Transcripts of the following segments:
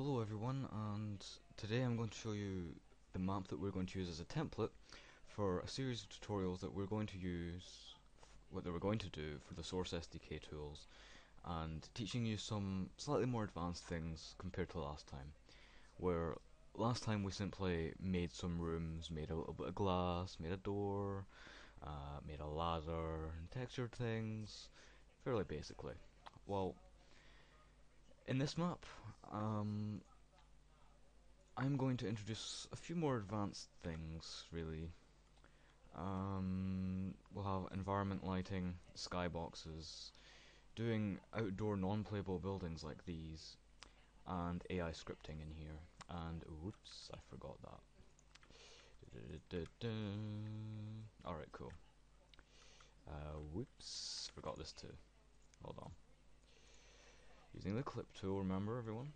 Hello everyone, and today I'm going to show you the map that we're going to use as a template for a series of tutorials that we're going to use, what they we're going to do for the Source SDK tools, and teaching you some slightly more advanced things compared to last time, where last time we simply made some rooms, made a little bit of glass, made a door, uh, made a ladder, and textured things, fairly basically. Well, in this map, um, I'm going to introduce a few more advanced things, really. Um, we'll have environment lighting, skyboxes, doing outdoor non-playable buildings like these, and AI scripting in here. And, whoops, I forgot that. Alright, cool. Uh, whoops, forgot this too. Hold on. Using the clip tool, remember everyone?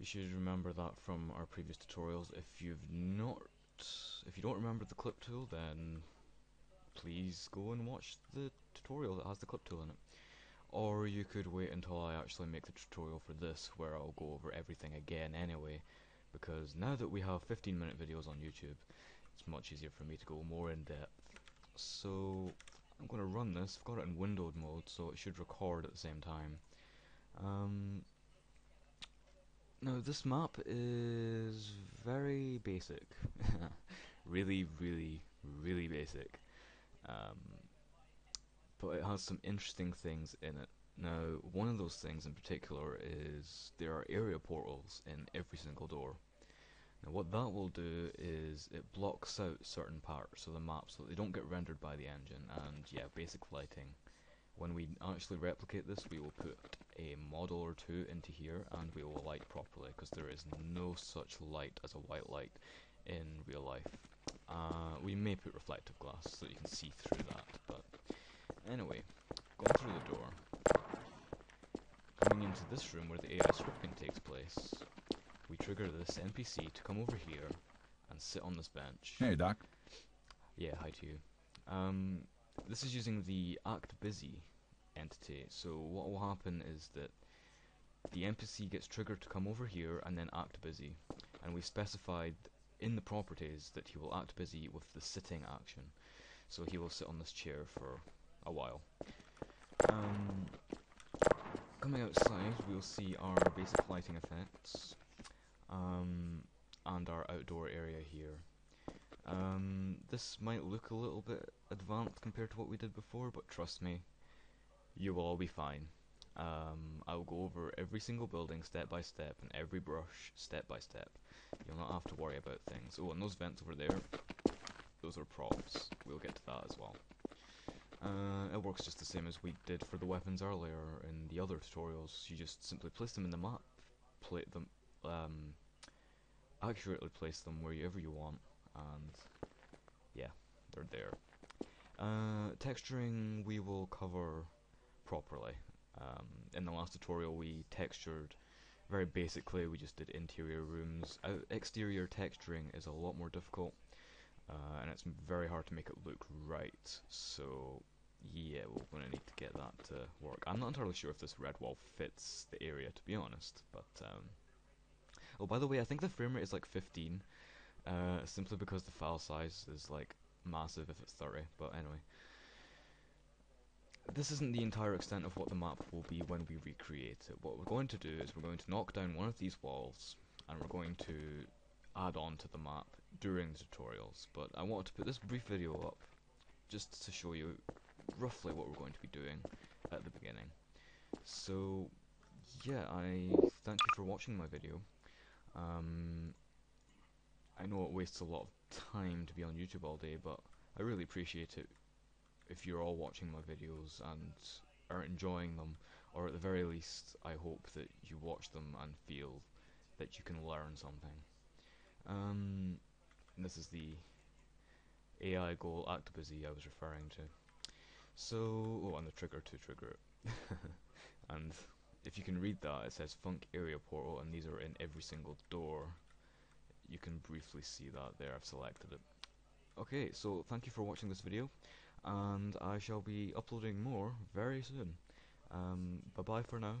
You should remember that from our previous tutorials. If you've not, if you don't remember the clip tool, then please go and watch the tutorial that has the clip tool in it. Or you could wait until I actually make the tutorial for this, where I'll go over everything again anyway, because now that we have 15 minute videos on YouTube, it's much easier for me to go more in depth. So, I'm going to run this. I've got it in windowed mode, so it should record at the same time. Um, now, this map is very basic. really, really, really basic. Um, but it has some interesting things in it. Now, one of those things in particular is there are area portals in every single door. Now what that will do is it blocks out certain parts of the map so they don't get rendered by the engine and yeah, basic lighting. When we actually replicate this we will put a model or two into here and we will light properly because there is no such light as a white light in real life. Uh, we may put reflective glass so you can see through that, but anyway, going through the door, coming into this room where the AI scripting takes place, we trigger this NPC to come over here and sit on this bench. Hey, Doc. Yeah, hi to you. Um, this is using the act busy entity, so what will happen is that the NPC gets triggered to come over here and then act busy, and we specified in the properties that he will act busy with the sitting action, so he will sit on this chair for a while. Um, coming outside, we'll see our basic lighting effects um, and our outdoor area here. Um, this might look a little bit advanced compared to what we did before, but trust me, you will all be fine. Um, I will go over every single building step by step and every brush step by step. You'll not have to worry about things. Oh, and those vents over there, those are props. We'll get to that as well. Uh, it works just the same as we did for the weapons earlier in the other tutorials. You just simply place them in the map, plate them, um, accurately place them wherever you want, and yeah, they're there. Uh, texturing we will cover properly. Um, in the last tutorial we textured very basically, we just did interior rooms. Uh, exterior texturing is a lot more difficult, uh, and it's very hard to make it look right, so yeah, we're going to need to get that to work. I'm not entirely sure if this red wall fits the area, to be honest, but um, Oh, by the way, I think the frame rate is like 15, uh, simply because the file size is like massive if it's 30, but anyway. This isn't the entire extent of what the map will be when we recreate it. What we're going to do is we're going to knock down one of these walls, and we're going to add on to the map during the tutorials, but I wanted to put this brief video up just to show you roughly what we're going to be doing at the beginning. So, yeah, I thank you for watching my video. Um, I know it wastes a lot of time to be on YouTube all day, but I really appreciate it if you're all watching my videos and are enjoying them, or at the very least, I hope that you watch them and feel that you can learn something. Um, this is the AI goal act I was referring to. So, oh, and the trigger to trigger it. and if you can read that, it says Func Area Portal, and these are in every single door. You can briefly see that there, I've selected it. Okay, so thank you for watching this video, and I shall be uploading more very soon. Um, bye bye for now.